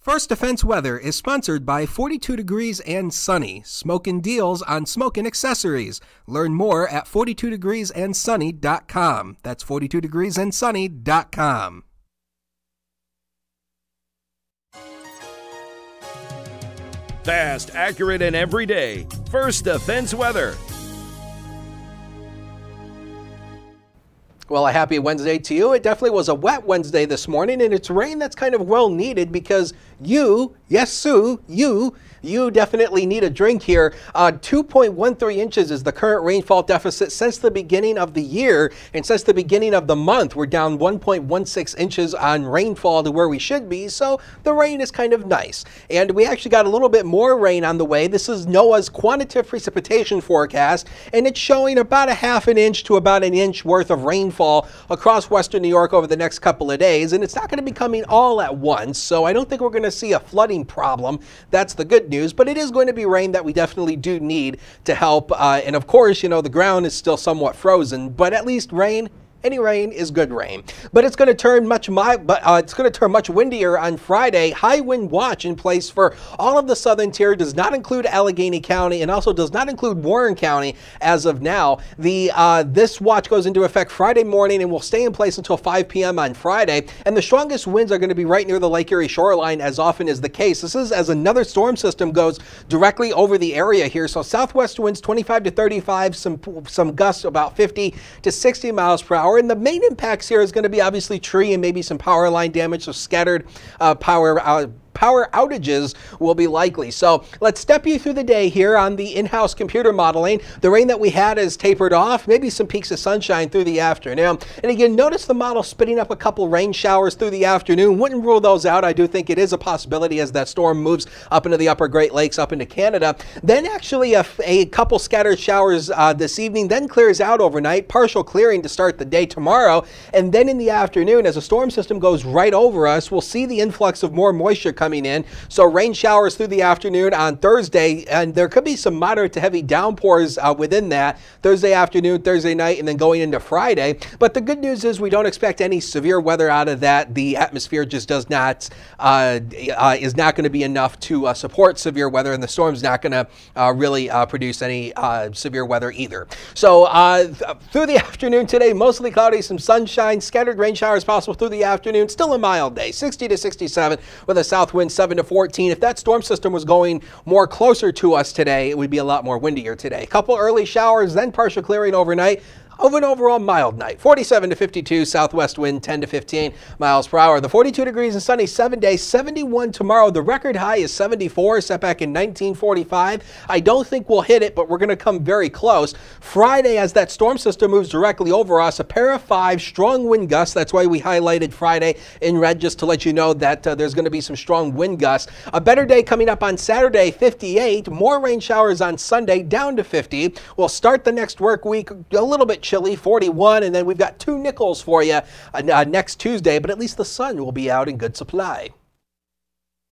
First Defense Weather is sponsored by 42 Degrees and Sunny, smoking deals on smoking accessories. Learn more at 42degreesandsunny.com. That's 42degreesandsunny.com. Fast, accurate, and everyday. First Defense Weather. Well, a happy Wednesday to you. It definitely was a wet Wednesday this morning, and it's rain that's kind of well needed because you, yes, Sue, you, you definitely need a drink here. Uh, 2.13 inches is the current rainfall deficit since the beginning of the year, and since the beginning of the month, we're down 1.16 inches on rainfall to where we should be, so the rain is kind of nice. And we actually got a little bit more rain on the way. This is NOAA's quantitative precipitation forecast, and it's showing about a half an inch to about an inch worth of rainfall across western New York over the next couple of days, and it's not going to be coming all at once, so I don't think we're going to see a flooding problem. That's the good news, but it is going to be rain that we definitely do need to help. Uh, and of course, you know, the ground is still somewhat frozen, but at least rain any rain is good rain, but it's going to turn much my, but uh, it's going to turn much windier on Friday. High wind watch in place for all of the southern tier does not include Allegany County and also does not include Warren County as of now. The uh, this watch goes into effect Friday morning and will stay in place until 5 p.m. on Friday. And the strongest winds are going to be right near the Lake Erie shoreline, as often is the case. This is as another storm system goes directly over the area here. So southwest winds 25 to 35, some some gusts about 50 to 60 miles per hour power. And the main impacts here is going to be obviously tree and maybe some power line damage, so scattered uh, power uh, power outages will be likely. So let's step you through the day here on the in-house computer modeling. The rain that we had is tapered off, maybe some peeks of sunshine through the afternoon. And again, notice the model spitting up a couple rain showers through the afternoon. Wouldn't rule those out. I do think it is a possibility as that storm moves up into the upper Great Lakes, up into Canada. Then actually a, a couple scattered showers uh, this evening, then clears out overnight, partial clearing to start the day tomorrow. And then in the afternoon, as a storm system goes right over us, we'll see the influx of more moisture coming in. So rain showers through the afternoon on Thursday, and there could be some moderate to heavy downpours uh, within that Thursday afternoon, Thursday night, and then going into Friday. But the good news is we don't expect any severe weather out of that. The atmosphere just does not uh, uh, is not going to be enough to uh, support severe weather, and the storm's not going to uh, really uh, produce any severe weather either. So through the afternoon today, mostly cloudy, some sunshine, scattered rain showers possible through the afternoon. Still a mild day, 60 to 67 with a south south wind 7 to 14. If that storm system was going more closer to us today, it would be a lot more windier today. A couple early showers, then partial clearing overnight of an overall mild night. 47 to 52, southwest wind 10 to 15 miles per hour. The 42 degrees and sunny seven days, 71 tomorrow. The record high is 74, set back in 1945. I don't think we'll hit it, but we're going to come very close. Friday, as that storm system moves directly over us, a pair of five strong wind gusts. That's why we highlighted Friday in red just to let you know that uh, there's going to be some strong wind gusts. A better day coming up on Saturday, 58. More rain showers on Sunday, down to 50. We'll start the next work week a little bit chilly, 41, and then we've got two nickels for you uh, uh, next Tuesday, but at least the sun will be out in good supply.